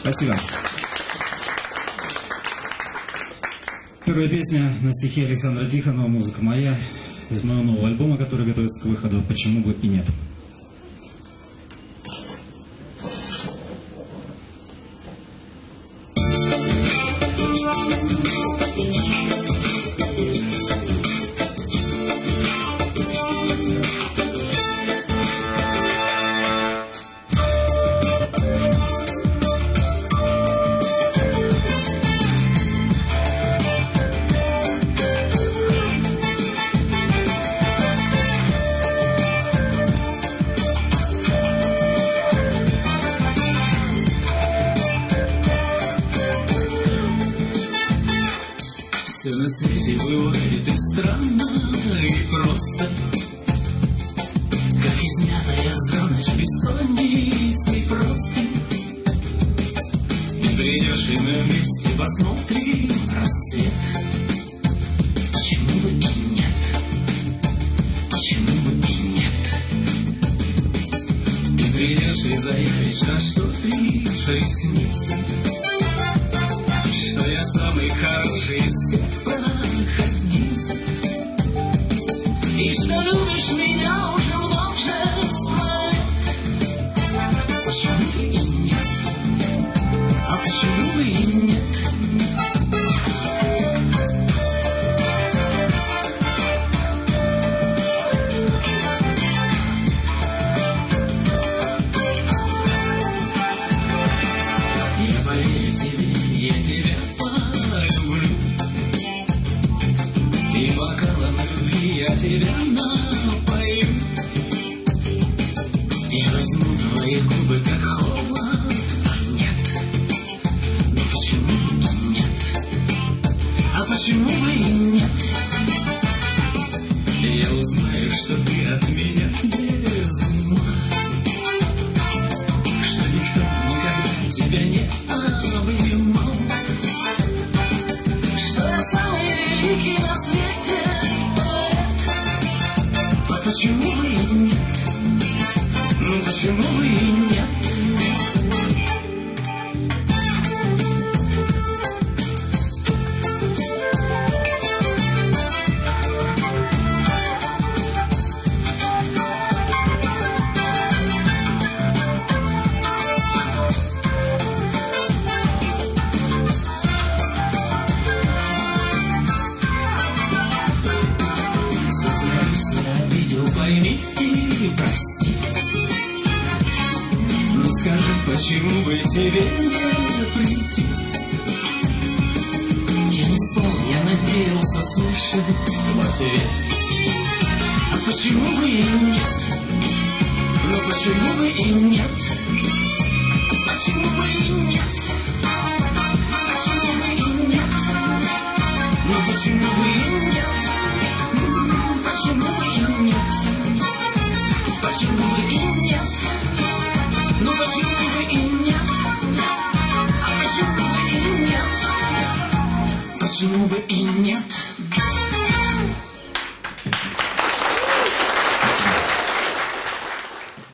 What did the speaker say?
Спасибо. Первая песня на стихи Александра Тихонова, музыка моя, из моего нового альбома, который готовится к выходу «Почему бы и нет». На свете бывает и странно, и просто Как измятая за ночь бессонницей просто И придешь, и мы вместе посмотрим рассвет Почему бы и нет? Почему бы и нет? Ты придешь и заявишь, а что лишь ресницы что я самый хороший из всех И что любишь меня уже множество лет Почему бы и? А почему бы и нет? Я тебя полюблю И бокалом я тебя напою Я возьму твои губы, как холод Нет, ну почему бы нет? А почему бы и нет? Я узнаю, что ты от меня почему бы и нет? Пойми и прости почему бы тебе не прийти Я не спал, я надеялся слышать в ответ А почему бы и нет? Ну почему бы и нет? Почему бы и Почему и нет?